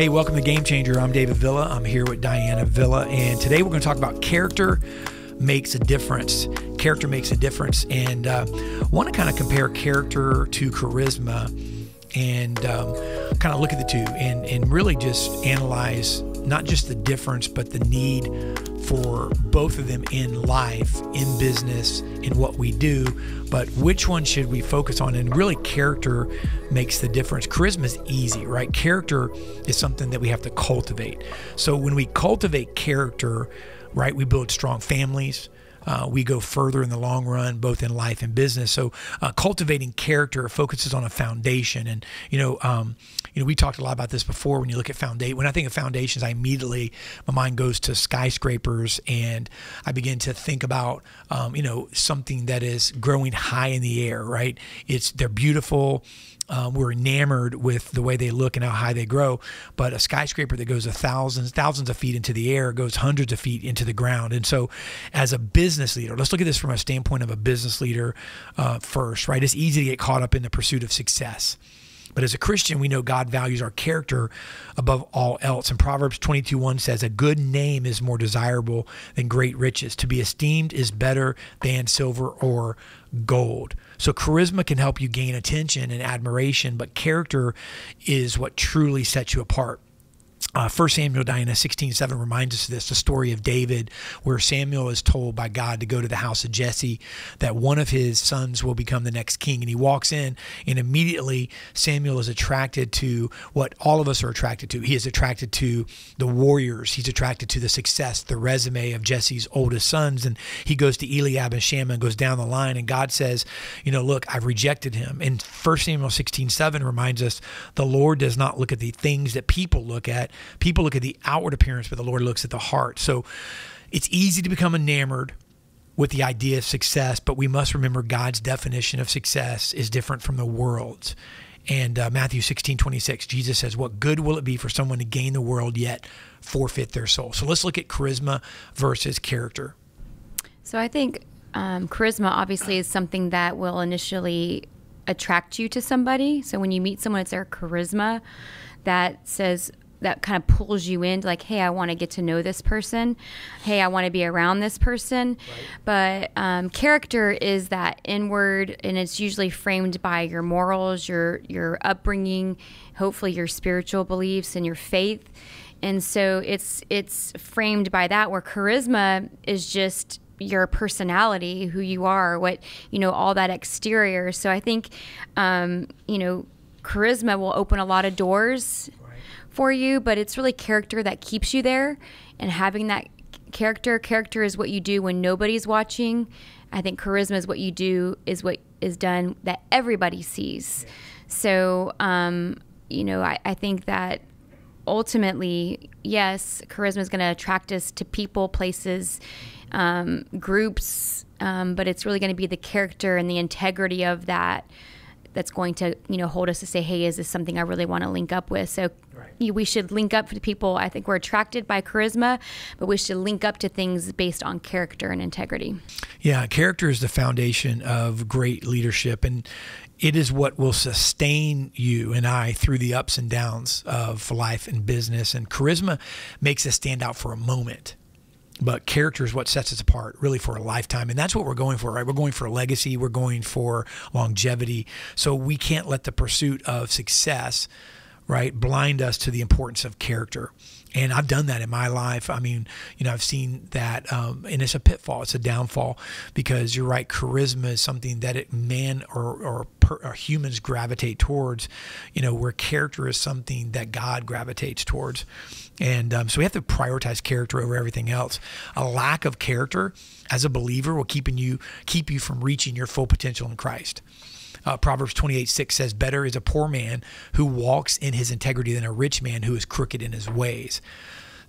Hey, welcome to Game Changer. I'm David Villa. I'm here with Diana Villa, and today we're going to talk about character makes a difference. Character makes a difference, and uh, want to kind of compare character to charisma, and um, kind of look at the two, and and really just analyze not just the difference, but the need for both of them in life, in business, in what we do. But which one should we focus on? And really, character makes the difference. Charisma is easy, right? Character is something that we have to cultivate. So when we cultivate character, right, we build strong families uh, we go further in the long run, both in life and business. So, uh, cultivating character focuses on a foundation, and you know, um, you know, we talked a lot about this before. When you look at foundation, when I think of foundations, I immediately my mind goes to skyscrapers, and I begin to think about, um, you know, something that is growing high in the air. Right? It's they're beautiful um, we're enamored with the way they look and how high they grow. But a skyscraper that goes a thousands, thousands of feet into the air goes hundreds of feet into the ground. And so, as a business leader, let's look at this from a standpoint of a business leader uh, first, right? It's easy to get caught up in the pursuit of success. But as a Christian, we know God values our character above all else. And Proverbs 22 1 says, A good name is more desirable than great riches. To be esteemed is better than silver or gold. So charisma can help you gain attention and admiration, but character is what truly sets you apart. Uh, 1 Samuel Diana 16 7 reminds us of this the story of David, where Samuel is told by God to go to the house of Jesse that one of his sons will become the next king. And he walks in, and immediately Samuel is attracted to what all of us are attracted to. He is attracted to the warriors, he's attracted to the success, the resume of Jesse's oldest sons. And he goes to Eliab and Shammah and goes down the line. And God says, You know, look, I've rejected him. And 1 Samuel 16 7 reminds us the Lord does not look at the things that people look at people look at the outward appearance, but the Lord looks at the heart. So it's easy to become enamored with the idea of success, but we must remember God's definition of success is different from the world's. And uh, Matthew 16, 26, Jesus says, What good will it be for someone to gain the world yet forfeit their soul? So let's look at charisma versus character. So I think um, charisma obviously is something that will initially attract you to somebody. So when you meet someone, it's their charisma that says, that kind of pulls you in like hey i want to get to know this person. Hey i want to be around this person. Right. but um, character is that inward and it's usually framed by your morals your your upbringing hopefully your spiritual beliefs and your faith. And so it's it's framed by that where charisma is just your personality who you are what you know all that exterior. So i think um, you know charisma will open a lot of doors for you, but it's really character that keeps you there and having that character. Character is what you do when nobody's watching. I think charisma is what you do is what is done that everybody sees. So, um, you know, I, I think that ultimately, yes, charisma is going to attract us to people, places, um, groups, um, but it's really going to be the character and the integrity of that that's going to you know hold us to say hey is this something i really want to link up with so. We should link up to people i think we're attracted by charisma but we should link up to things based on character and integrity yeah character is the foundation of great leadership and it is what will sustain you and I through the ups and downs of life and business. And charisma makes us stand out for a moment but character is what sets us apart really for a lifetime and that's what we're going for right we're going for a legacy we're going for longevity so we can't let the pursuit of success right blind us to the importance of character and I've done that in my life. I mean, you know, I've seen that, um, and it's a pitfall. It's a downfall because you're right. Charisma is something that it, man or or, per, or, humans gravitate towards. You know, where character is something that God gravitates towards. And um, so we have to prioritize character over everything else. A lack of character as a believer will keeping you keep you from reaching your full potential in Christ. Uh, Proverbs 28 6 says, Better is a poor man who walks in his integrity than a rich man who is crooked in his ways.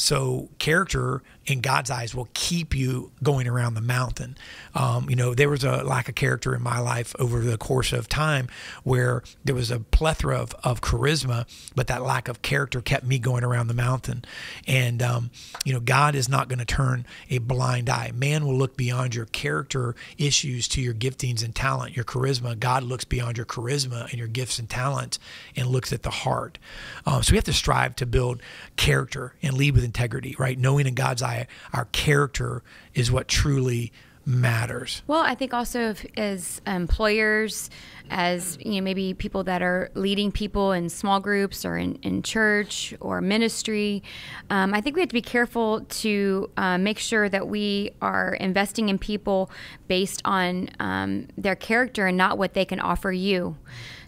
So character in God's eyes will keep you going around the mountain. Um, you know, there was a lack of character in my life over the course of time where there was a plethora of, of charisma, but that lack of character kept me going around the mountain. And, um, you know, God is not going to turn a blind eye. Man will look beyond your character issues to your giftings and talent, your charisma. God looks beyond your charisma and your gifts and talents and looks at the heart. Um, so we have to strive to build character and lead with integrity, right? Knowing in God's eye, our character is what truly matters. Well, I think also if, as employers, as you know, maybe people that are leading people in small groups or in, in church or ministry, um, I think we have to be careful to uh, make sure that we are investing in people based on um, their character and not what they can offer you.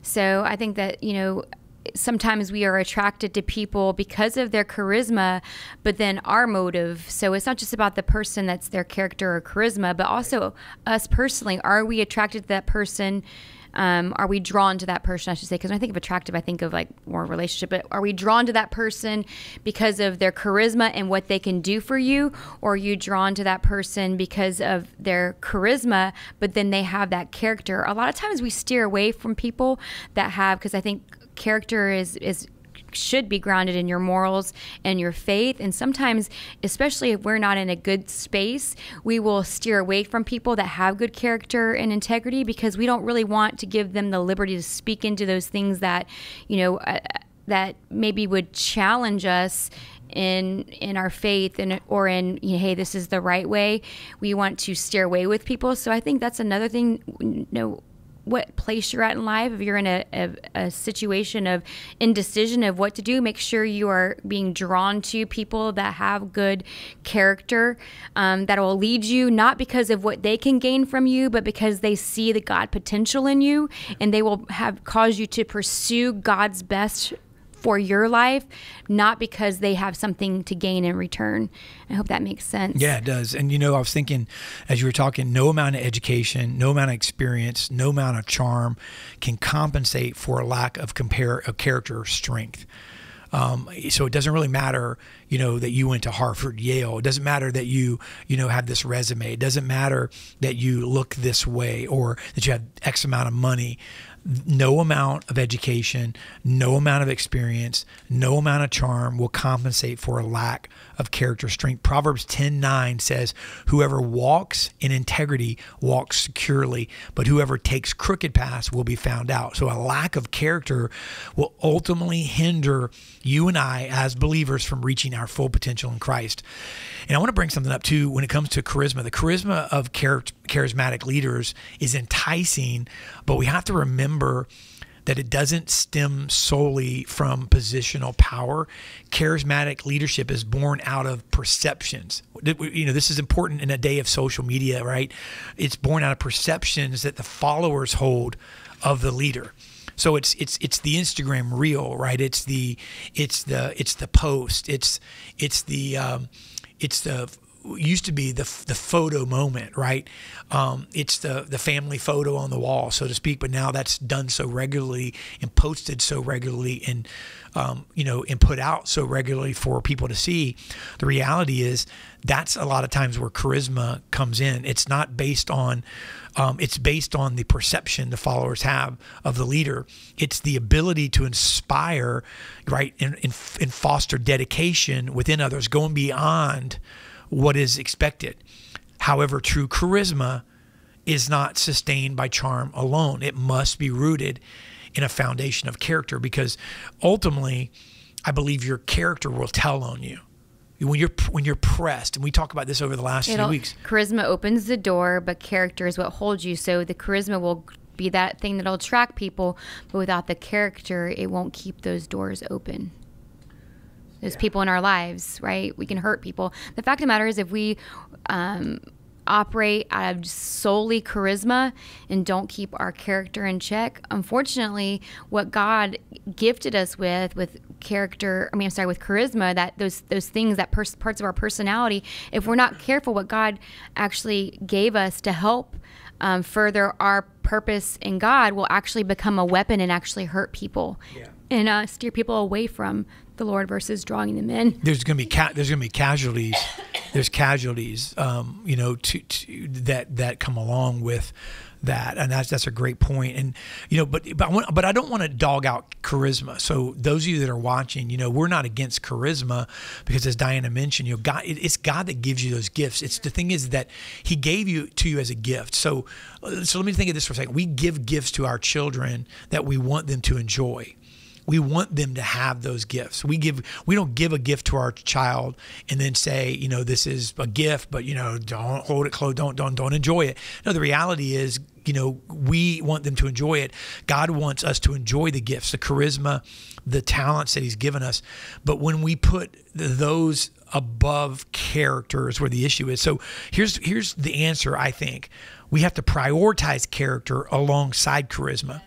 So I think that you know sometimes we are attracted to people because of their charisma, but then our motive. So it's not just about the person that's their character or charisma, but also us personally. Are we attracted to that person? Um, are we drawn to that person? I should say, because when I think of attractive, I think of like more relationship. But are we drawn to that person because of their charisma and what they can do for you, or are you drawn to that person because of their charisma, but then they have that character? A lot of times we steer away from people that have, because I think character is is should be grounded in your morals and your faith. And sometimes, especially if we're not in a good space, we will steer away from people that have good character and integrity because we don't really want to give them the liberty to speak into those things that, you know, uh, that maybe would challenge us in in our faith and or in you know, hey this is the right way we want to steer away with people so i think that's another thing you know what place you're at in life, if you're in a, a, a, situation of indecision of what to do, make sure you are being drawn to people that have good character um, that will lead you, not because of what they can gain from you, but because they see the God potential in you and they will have cause you to pursue God's best for your life, not because they have something to gain in return. I hope that makes sense. Yeah, it does. And you know, I was thinking as you were talking, no amount of education, no amount of experience, no amount of charm can compensate for a lack of compare of character strength. Um, so it doesn't really matter, you know, that you went to Harvard, Yale. It doesn't matter that you, you know, have this resume. It doesn't matter that you look this way or that you have X amount of money no amount of education, no amount of experience, no amount of charm will compensate for a lack of character strength. Proverbs 10:9 says, "Whoever walks in integrity walks securely, but whoever takes crooked paths will be found out." So a lack of character will ultimately hinder you and I as believers from reaching our full potential in Christ. And I want to bring something up too when it comes to charisma. The charisma of charismatic leaders is enticing, but we have to remember that it doesn't stem solely from positional power. Charismatic leadership is born out of perceptions. You know, this is important in a day of social media, right? It's born out of perceptions that the followers hold of the leader. So it's it's it's the Instagram reel, right? It's the it's the it's the post. It's it's the um, it's the used to be the the photo moment, right? Um, it's the the family photo on the wall, so to speak. But now that's done so regularly and posted so regularly, and um, you know, and put out so regularly for people to see. The reality is that's a lot of times where charisma comes in. It's not based on. Um, it's based on the perception the followers have of the leader. It's the ability to inspire, right, and, and, and foster dedication within others, going beyond what is expected. However, true charisma is not sustained by charm alone. It must be rooted in a foundation of character because ultimately, I believe your character will tell on you. When you're when you're pressed, and we talk about this over the last It'll, few weeks. Charisma opens the door, but character is what holds you. So the charisma will be that thing that'll attract people, but without the character, it won't keep those doors open. There's yeah. people in our lives, right? We can hurt people. The fact of the matter is, if we um, operate out of solely charisma and don't keep our character in check, unfortunately, what God gifted us with, with character, I mean, I'm sorry, with charisma, that those those things, that pers- parts of our personality, if we're not careful, what God actually gave us to help um, further our purpose in God will actually become a weapon and actually hurt people yeah. and uh, steer people away from the Lord versus drawing them in. There's going to be ca- there's going to be casualties. There's casualties, um, you know, to, to that that come along with that, and that's that's a great point. And you know, but but I, want, but I don't want to dog out charisma. So those of you that are watching, you know, we're not against charisma because, as Diana mentioned, you know, God, it's God that gives you those gifts. It's the thing is that He gave you to you as a gift. So so let me think of this for a second. We give gifts to our children that we want them to enjoy we want them to have those gifts. We give we don't give a gift to our child and then say, you know, this is a gift, but you know, don't hold it close, don't don't don't enjoy it. No, the reality is, you know, we want them to enjoy it. God wants us to enjoy the gifts, the charisma, the talents that he's given us. But when we put those above character is where the issue is. So here's here's the answer, I think. We have to prioritize character alongside charisma.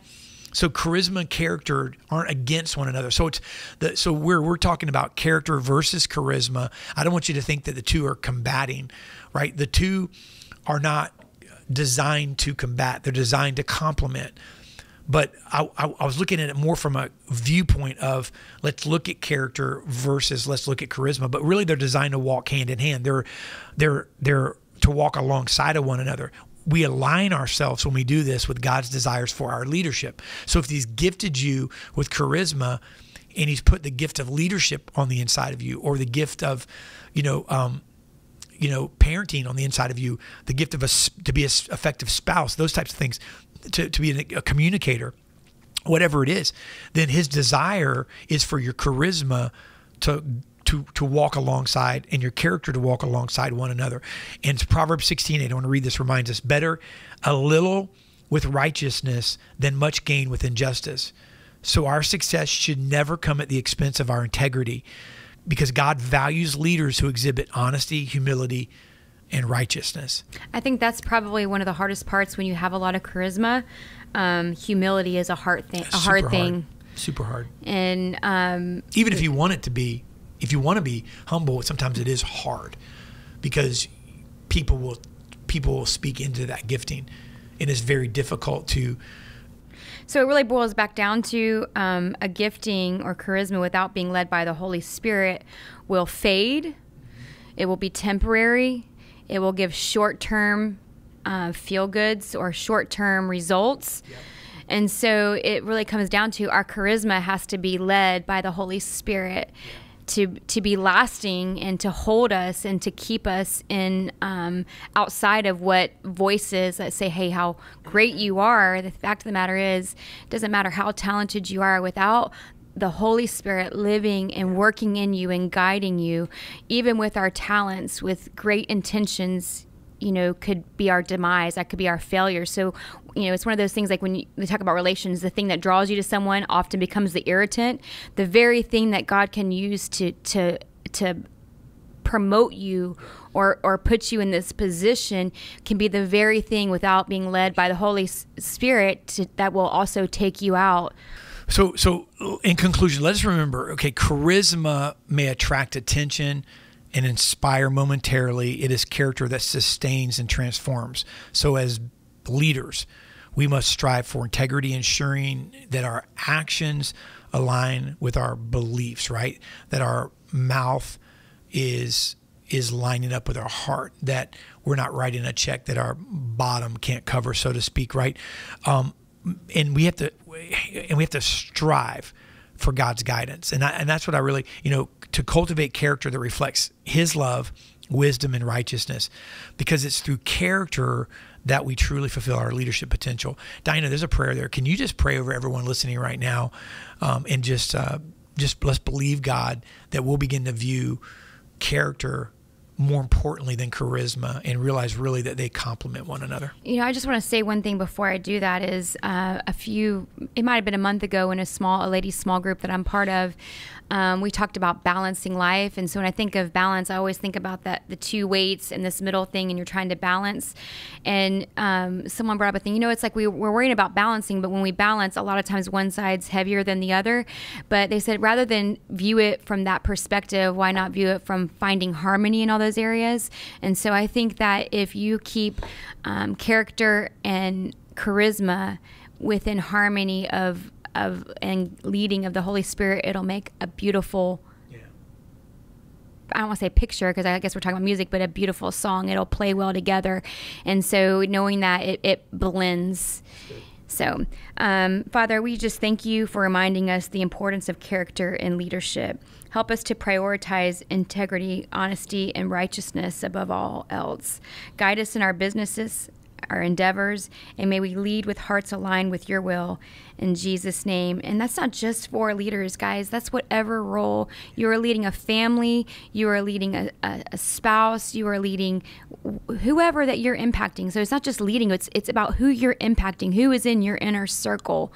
So charisma and character aren't against one another. So it's the so we're we're talking about character versus charisma. I don't want you to think that the two are combating, right? The two are not designed to combat. They're designed to complement. But I, I, I was looking at it more from a viewpoint of let's look at character versus let's look at charisma. But really, they're designed to walk hand in hand. They're they're they're to walk alongside of one another we align ourselves when we do this with God's desires for our leadership. So if He's gifted you with charisma and He's put the gift of leadership on the inside of you, or the gift of, you know, um, you know, parenting on the inside of you, the gift of a to be an effective spouse, those types of things, to, to be a communicator, whatever it is, then His desire is for your charisma to to to walk alongside and your character to walk alongside one another. And it's Proverbs 16, 8, I want to read this reminds us better a little with righteousness than much gain with injustice. So our success should never come at the expense of our integrity because God values leaders who exhibit honesty, humility, and righteousness. I think that's probably one of the hardest parts when you have a lot of charisma. Um, humility is a hard thing. A hard thing. Hard. Super hard. And um, even if you want it to be, if you want to be humble, sometimes it is hard because people will people will speak into that gifting, and it's very difficult to. So it really boils back down to um, a gifting or charisma without being led by the Holy Spirit will fade. It will be temporary. It will give short term uh, feel goods or short term results. Yep. And so it really comes down to our charisma has to be led by the Holy Spirit to to be lasting and to hold us and to keep us in um, outside of what voices that say, "Hey, how great you are." The fact of the matter is, it doesn't matter how talented you are without the Holy Spirit living and working in you and guiding you, even with our talents, with great intentions, you know, could be our demise. That could be our failure. So, you know, it's one of those things like when you, we talk about relations, the thing that draws you to someone often becomes the irritant. The very thing that God can use to to to promote you or or put you in this position can be the very thing without being led by the Holy Spirit to, that will also take you out. So, so in conclusion, let's remember. Okay, charisma may attract attention and inspire momentarily. It is character that sustains and transforms. So, as leaders, we must strive for integrity, ensuring that our actions align with our beliefs, right? That our mouth is is lining up with our heart that we're not writing a check that our bottom can't cover so to speak right um, and we have to and we have to strive for God's guidance. And I, and that's what I really, you know, to cultivate character that reflects his love, wisdom and righteousness because it's through character that we truly fulfill our leadership potential. Diana, there's a prayer there. Can you just pray over everyone listening right now um, and just uh, just let's believe God that we'll begin to view character more importantly than charisma and realize really that they complement one another. You know, I just want to say one thing before I do that is uh, a few, it might have been a month ago in a small, a ladies' small group that I'm part of, um, we talked about balancing life. And so when I think of balance, I always think about that the two weights and this middle thing, and you're trying to balance. And um, someone brought up a thing, you know, it's like we, we're worrying about balancing, but when we balance, a lot of times one side's heavier than the other. But they said rather than view it from that perspective, why not view it from finding harmony in all those areas? And so I think that if you keep um, character and charisma within harmony of of and leading of the Holy Spirit, it'll make a beautiful. I don't want to say picture because I guess we're talking about music, but a beautiful song. It'll play well together, and so knowing that it, it blends. So, um, Father, we just thank you for reminding us the importance of character and leadership. Help us to prioritize integrity, honesty, and righteousness above all else. Guide us in our businesses our endeavors, and may we lead with hearts aligned with your will in Jesus' name. And that's not just for leaders, guys. That's whatever role you are leading a family, you are leading a, a, a spouse, you are leading whoever that you're impacting. So it's not just leading, it's, it's about who you're impacting, who is in your inner circle,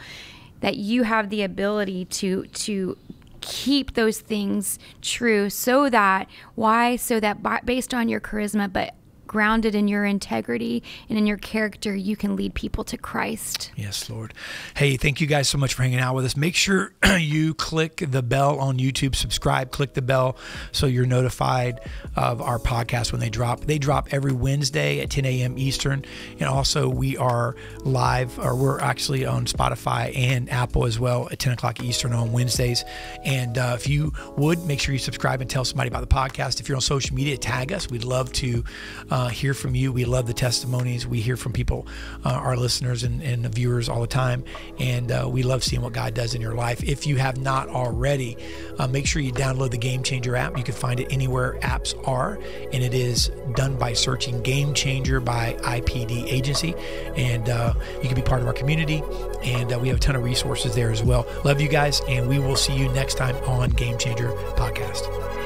that you have the ability to, to, keep those things true so that why so that based on your charisma but grounded in your integrity and in your character, you can lead people to Christ. Yes, Lord. Hey, thank you guys so much for hanging out with us. Make sure you click the bell on YouTube, subscribe, click the bell so you're notified of our podcast when they drop. They drop every Wednesday at 10 a.m. Eastern. And also, we are live, or we're actually on Spotify and Apple as well at 10 o'clock Eastern on Wednesdays. And uh, if you would, make sure you subscribe and tell somebody about the podcast. If you're on social media, tag us. We'd love to. Uh, uh, hear from you. We love the testimonies. We hear from people, uh, our listeners and, and viewers all the time. And uh, we love seeing what God does in your life. If you have not already, uh, make sure you download the Game Changer app. You can find it anywhere apps are. And it is done by searching Game Changer by IPD Agency. And uh, you can be part of our community. And uh, we have a ton of resources there as well. Love you guys. And we will see you next time on Game Changer Podcast.